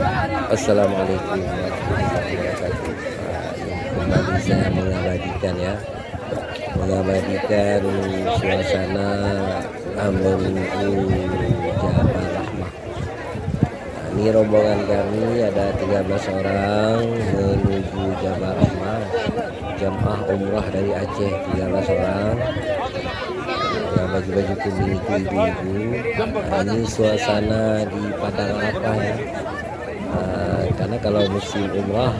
Assalamualaikum warahmatullahi wabarakatuh. Kembali saya mengabadikan ya, mengabadikan suasana menuju Jabal Rahmah. Nah, ini rombongan kami ada 13 orang menuju Jabal Rahmah. Jamaah umrah dari Aceh 13 orang baju-baju kuning itu ibu-ibu. Nah, ini suasana di Padang Arafah ya. Uh, karena kalau musim umrah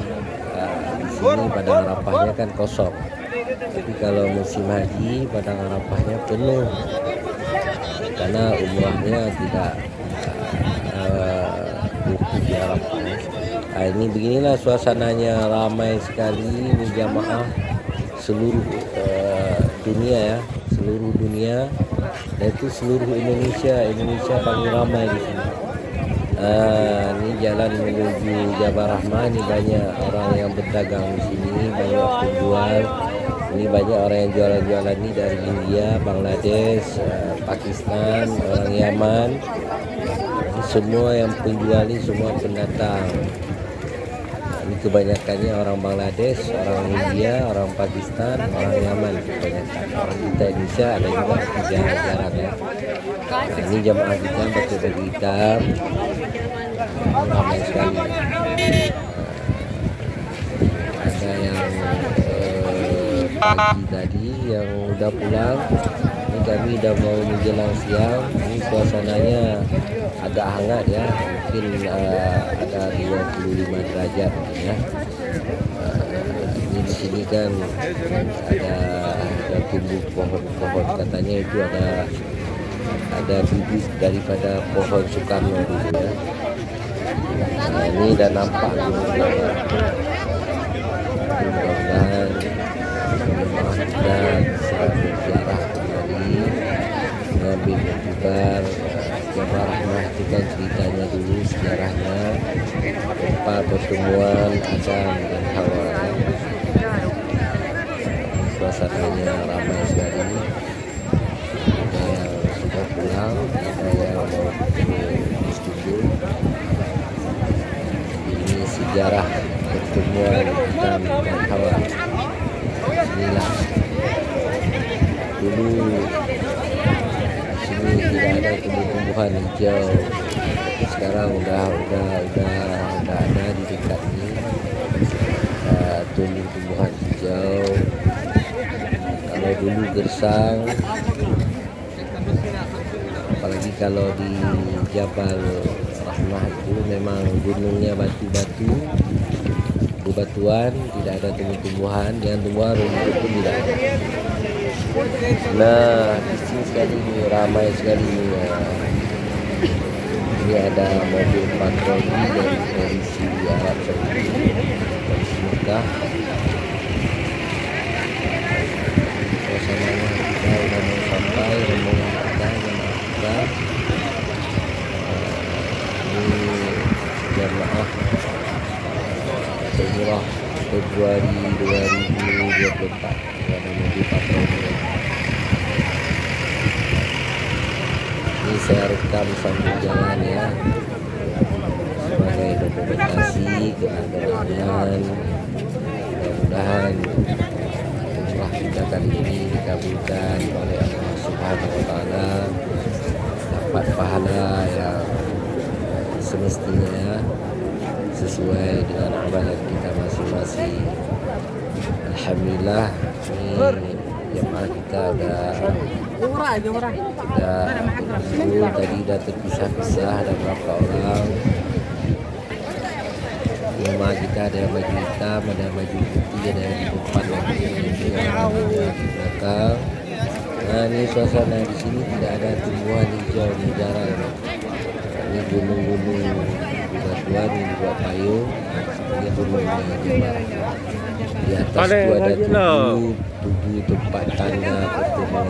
uh, di sini Padang Arafahnya kan kosong. Tapi kalau musim haji Padang Arafahnya penuh. Karena umrahnya tidak uh, di Arafah. Nah, ini beginilah suasananya ramai sekali ini jamaah seluruh uh, dunia ya seluruh dunia dan itu seluruh Indonesia Indonesia paling ramai di sini uh, ini jalan menuju Jabal Rahmah ini banyak orang yang berdagang di sini banyak penjual ini banyak orang yang jualan-jualan ini dari India Bangladesh uh, Pakistan orang Yaman ini semua yang penjual ini semua pendatang ini kebanyakannya orang Bangladesh, orang India, orang Pakistan, orang Yaman kebanyakan. Orang kita Indonesia ada juga jarang-jarang ya. Ini jamaah kita pakai baju hitam. Ada yang eh, pagi tadi yang udah pulang. Ini kami udah mau menjelang siang. Ini suasananya agak hangat ya mungkin uh, ada 25 derajat ya ini di sini kan ada ada tumbuh pohon-pohon katanya itu ada ada bibit daripada pohon Soekarno dulu ya ini udah nampak. Mudah-mudahan kita bisa kembali mengambil mukjizat Jabal Rahmah itu ceritanya dulu sejarahnya tempat pertemuan Adam dan Hawa suasananya ramai sekali ada yang sudah pulang ada yang mau sejarah pertemuan dan Hawa inilah dulu sini tidak ada tumbuh-tumbuhan hijau sekarang udah udah udah udah ada di dekat ini. Uh, tumbuh-tumbuhan hijau kalau dulu gersang apalagi kalau di Jabal Rahmah itu memang gunungnya batu-batu bebatuan tidak ada tumbuh-tumbuhan yang tumbuhan rumput pun tidak ada Nah, di sini sekali ini ramai sekali ini. Ya. Ini ada mobil patroli dari polisi Arab Saudi, Mekah. Suasananya kita sudah mau sampai rombongan kita jemaah kita. Ini jemaah Umrah Februari 2024 ada mobil patroli ini saya rekam sambil jalan ya. Sebagai dokumentasi keagamaan mudah-mudahan kita kali ini dikabulkan oleh Allah Subhanahu wa taala. Dapat pahala yang semestinya sesuai dengan amalan kita masing-masing. Alhamdulillah ini jemaah kita ada ada tadi dah terpisah-pisah ada berapa orang. Jemaah kita ada yang baju hitam ada yang baju putih ada yang di depan lagi di belakang. Nah ini suasana di sini tidak ada tumbuhan hijau di jarang ini gunung-gunung batuan yang buat payung ini gunungnya jemaah di atas itu ada tujuh tujuh tempat tanda pertemuan